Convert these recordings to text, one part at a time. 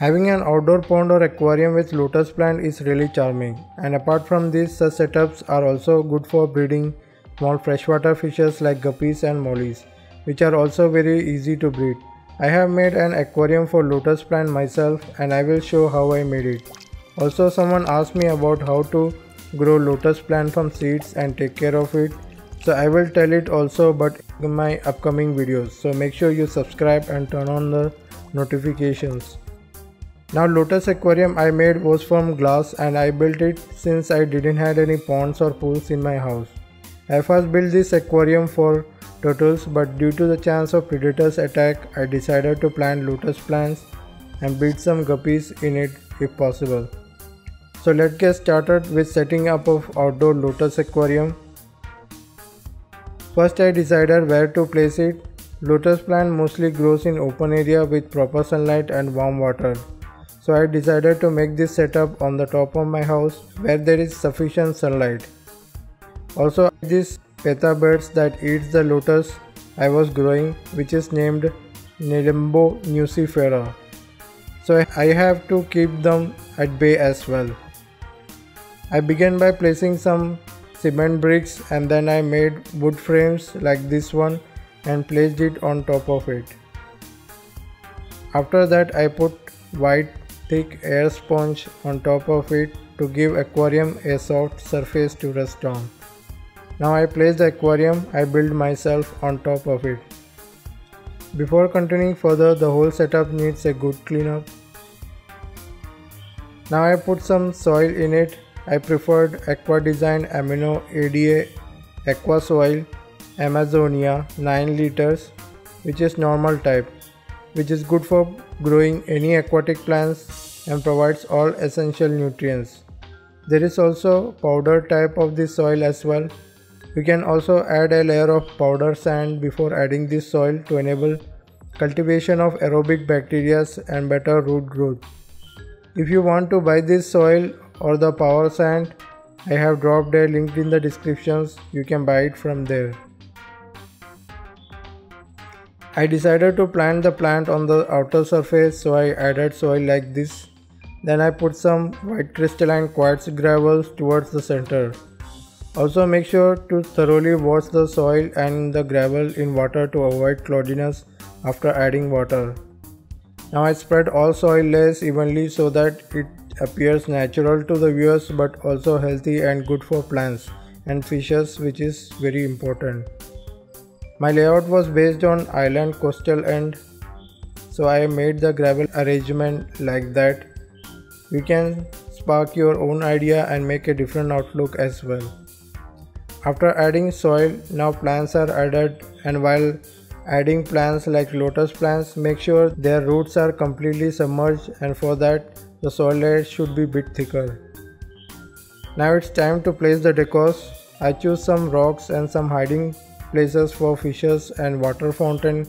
Having an outdoor pond or aquarium with lotus plant is really charming and apart from this such setups are also good for breeding small freshwater fishes like guppies and mollies which are also very easy to breed. I have made an aquarium for lotus plant myself and I will show how I made it. Also someone asked me about how to grow lotus plant from seeds and take care of it. So I will tell it also but in my upcoming videos. So make sure you subscribe and turn on the notifications. Now lotus aquarium I made was from glass and I built it since I didn't have any ponds or pools in my house. I first built this aquarium for turtles but due to the chance of predators attack I decided to plant lotus plants and breed some guppies in it if possible. So let's get started with setting up of outdoor lotus aquarium. First I decided where to place it. Lotus plant mostly grows in open area with proper sunlight and warm water. So I decided to make this setup on the top of my house where there is sufficient sunlight. Also this petha birds that eats the lotus I was growing which is named Nelumbo nucifera. So I have to keep them at bay as well. I began by placing some cement bricks and then I made wood frames like this one and placed it on top of it. After that I put white thick air sponge on top of it to give aquarium a soft surface to rest on. Now I place the aquarium I built myself on top of it. Before continuing further the whole setup needs a good cleanup. Now I put some soil in it. I preferred Aqua Design Amano ADA Aqua Soil Amazonia 9 liters which is normal type which is good for growing any aquatic plants and provides all essential nutrients. There is also powder type of this soil as well. You can also add a layer of power sand before adding this soil to enable cultivation of aerobic bacteria and better root growth. If you want to buy this soil or the power sand, I have dropped a link in the descriptions. You can buy it from there. I decided to plant the plant on the outer surface so I added soil like this. Then I put some white crystalline quartz gravels towards the center. Also make sure to thoroughly wash the soil and the gravel in water to avoid cloudiness after adding water. Now I spread all soil layers evenly so that it appears natural to the viewers but also healthy and good for plants and fishes which is very important. My layout was based on island coastal end so I made the gravel arrangement like that. You can spark your own idea and make a different outlook as well. After adding soil, now plants are added and while adding plants like lotus plants, make sure their roots are completely submerged and for that the soil layer should be bit thicker. Now it's time to place the decors. I choose some rocks and some hiding places for fishes and water fountain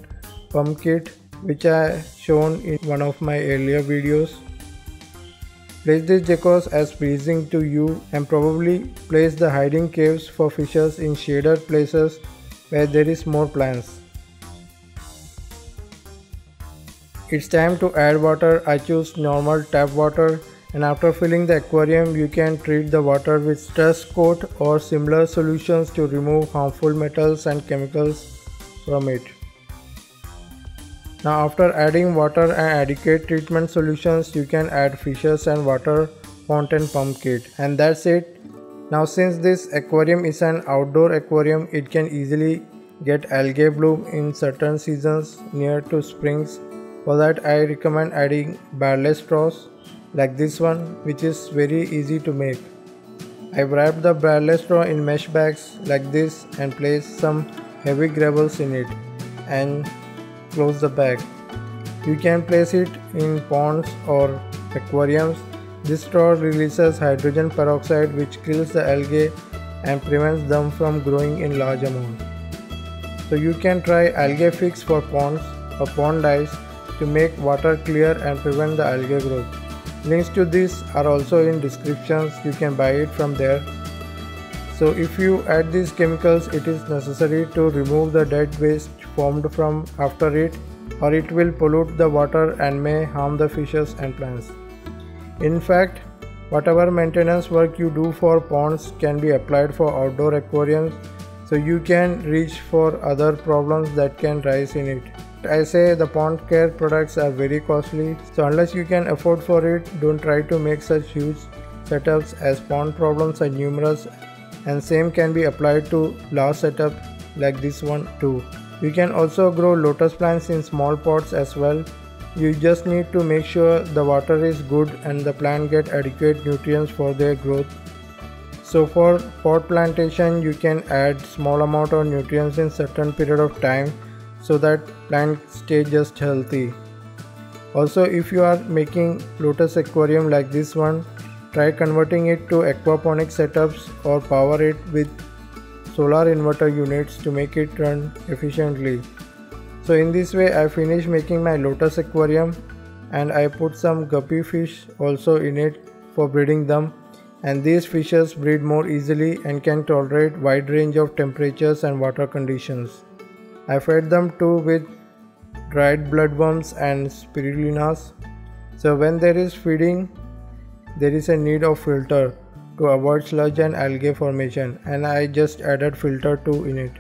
pump kit which I shown in one of my earlier videos. Place these decors as pleasing to you and probably place the hiding caves for fishes in shaded places where there is more plants. It's time to add water. I choose normal tap water and after filling the aquarium you can treat the water with stress coat or similar solutions to remove harmful metals and chemicals from it. Now after adding water and adequate treatment solutions you can add fishes and water fountain pump kit and that's it. Now since this aquarium is an outdoor aquarium it can easily get algae bloom in certain seasons near to springs. For that I recommend adding barley straws like this one which is very easy to make. I wrapped the barley straw in mesh bags like this and placed some heavy gravels in it and close the bag. You can place it in ponds or aquariums. This straw releases hydrogen peroxide which kills the algae and prevents them from growing in large amounts. So you can try algae fix for ponds or pond dyes to make water clear and prevent the algae growth. Links to this are also in descriptions, you can buy it from there. So if you add these chemicals, it is necessary to remove the dead waste formed from after it or it will pollute the water and may harm the fishes and plants. In fact, whatever maintenance work you do for ponds can be applied for outdoor aquariums so you can reach for other problems that can rise in it. I say the pond care products are very costly so unless you can afford for it don't try to make such huge setups as pond problems are numerous and same can be applied to large setup like this one too. You can also grow lotus plants in small pots as well. You just need to make sure the water is good and the plant get adequate nutrients for their growth. So for pot plantation you can add small amount of nutrients in certain period of time so that plant stay just healthy. Also if you are making lotus aquarium like this one, try converting it to aquaponic setups or power it with solar inverter units to make it run efficiently. So in this way I finished making my lotus aquarium and I put some guppy fish also in it for breeding them and these fishes breed more easily and can tolerate wide range of temperatures and water conditions. I fed them too with dried bloodworms and spirulinas. So when there is feeding there is a need of filter to avoid sludge and algae formation and I just added filter 2 in it.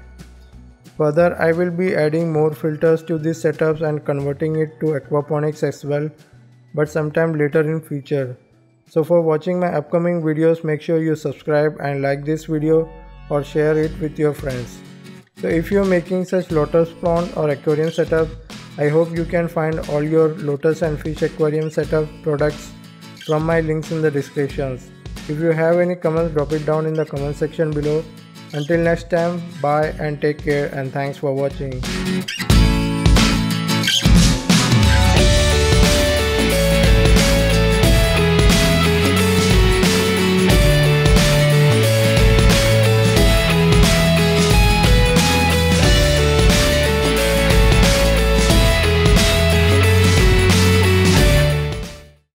Further I will be adding more filters to these setups and converting it to aquaponics as well but sometime later in future. So for watching my upcoming videos make sure you subscribe and like this video or share it with your friends. So if you're making such lotus pond or aquarium setup I hope you can find all your lotus and fish aquarium setup products from my links in the descriptions. If you have any comments, drop it down in the comment section below. Until next time, bye and take care and thanks for watching.